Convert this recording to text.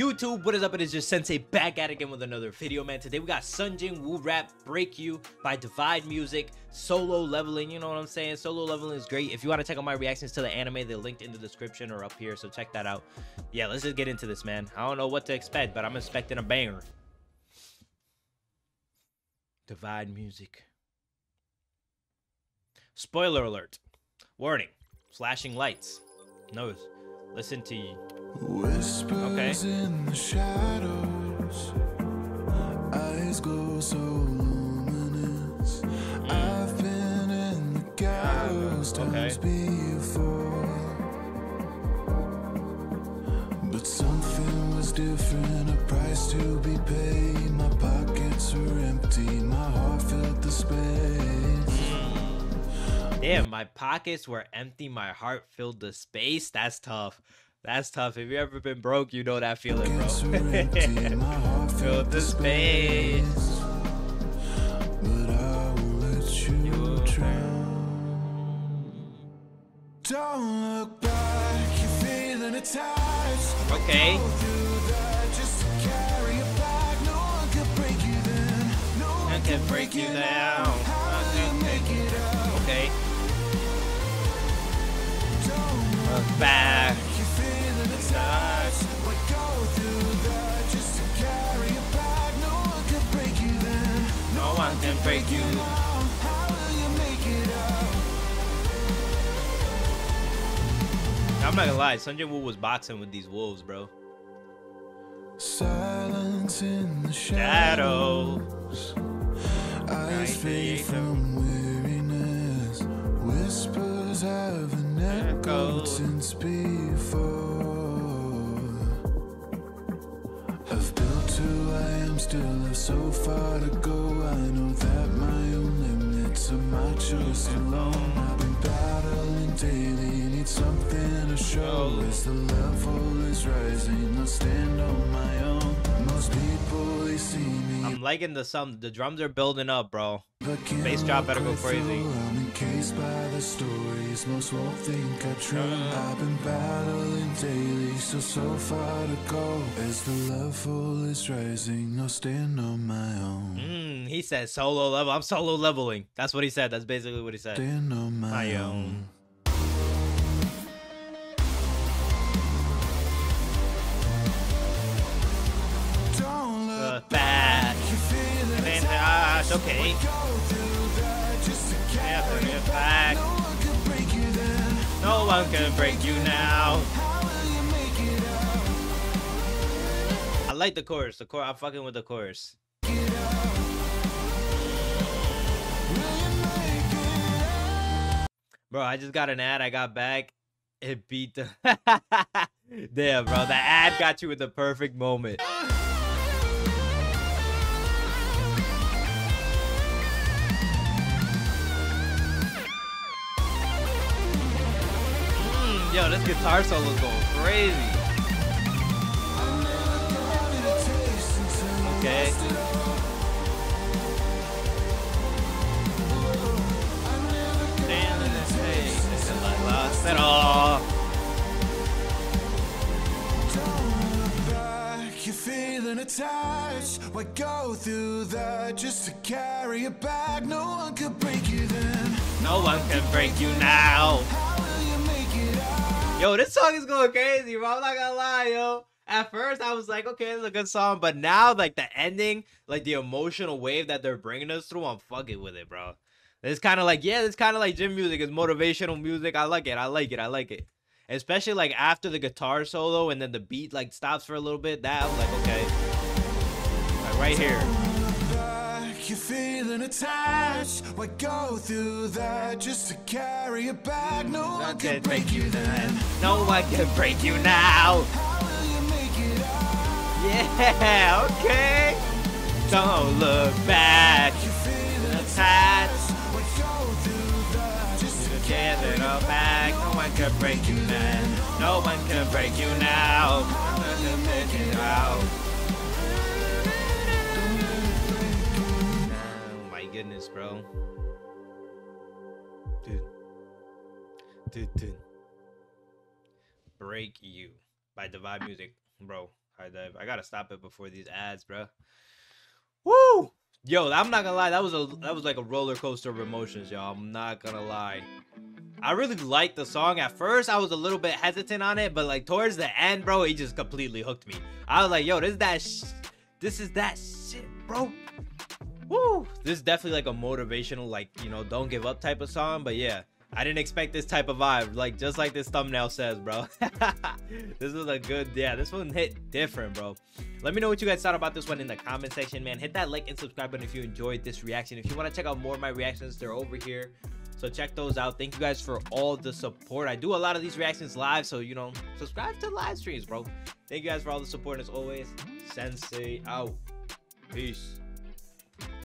YouTube? What is up? It is your Sensei back at again with another video, man. Today we got Sung Jin Woo Rap Break You by Divide Music. Solo leveling, you know what I'm saying? Solo leveling is great. If you want to check out my reactions to the anime, they're linked in the description or up here, so check that out. Yeah, let's just get into this, man. I don't know what to expect, but I'm expecting a banger. Divide Music. Spoiler alert. Warning. Flashing lights. Nose. Listen to Whispers in the shadows, eyes glow so luminous. Mm. I've been in the gallows ah, Okay. times before, but something was different. A price to be paid. My pockets were empty. My heart filled the space. Mm. Damn, my pockets were empty. My heart filled the space. That's tough. That's tough. If you ever been broke, you know that feeling, bro. empty. My heart Filled filled the space. space. But I will let you You drown. Don't look back, you're feeling attached. Okay. Go through that just to carry it back. No can break you I can break you down. How you make it out? Okay. Look back. I'm not gonna lie. Sung Jin Woo was boxing with these wolves, bro. Silence in the shadows. Eyes fade from weariness. Whispers haven't Echoed. echoed since before. I've built who I am, still have so far to go. I know that my own limits are my choice alone. I've been battling daily, need something show. As the level is rising, I'll stand on my own. Most people they see me. I'm liking the sound. The drums are building up, bro. Bass drop better go crazy. Encased by the stories most won't think are true. Uh. I've been battling daily, so so far to go. As the level is rising, I'll stand on my own. Mm, he said solo level. I'm solo leveling. That's what he said. That's basically what he said. Stand on my, My own. own. Bring it back. No one can break you now. I like the chorus. The chorus. I'm fucking with the chorus. Bro, I just got an ad. I got back. It beat the. Damn, bro. The ad got you in the perfect moment. Yo, this guitar solo's going crazy. Okay. Stand in this face until I lost it all. back, you're feeling attached. Why go through that just to carry it back? No one could break you then. No one can break you now. Yo, this song is going crazy, bro. I'm not gonna lie, yo. At first, I was like, okay, it's a good song, but now, like the ending, like the emotional wave that they're bringing us through, I'm fucking with it, bro. It's kind of like, yeah, it's kind of like gym music. It's motivational music. I like it. I like it. I like it. Especially like after the guitar solo and then the beat like stops for a little bit. That I was like, okay, like right here. Feeling attached. Why go through that just to carry it back? No one can break you then. No one can break you now. How will you make it out? Yeah, okay. Don't look back. Attached. Go through that just to Get it back. No one can break you now. No one can break you now. Break You by Divide Music. Bro, High dive. I gotta stop it before these ads, bro. Woo! Yo, I'm not gonna lie. That was a that was like a roller coaster of emotions, y'all. I'm not gonna lie. I really liked the song. At first, I was a little bit hesitant on it, but like towards the end, bro, it just completely hooked me. I was like, yo, this is that, this is that shit, bro. Woo! This is definitely like a motivational, like you know, don't give up type of song. But yeah, I didn't expect this type of vibe. Like just like this thumbnail says, bro. this was a good, yeah. This one hit different, bro. Let me know what you guys thought about this one in the comment section, man. Hit that like and subscribe button if you enjoyed this reaction. If you want to check out more of my reactions, they're over here. So check those out. Thank you guys for all the support. I do a lot of these reactions live, so you know, subscribe to live streams, bro. Thank you guys for all the support as always. Sensei out. Peace.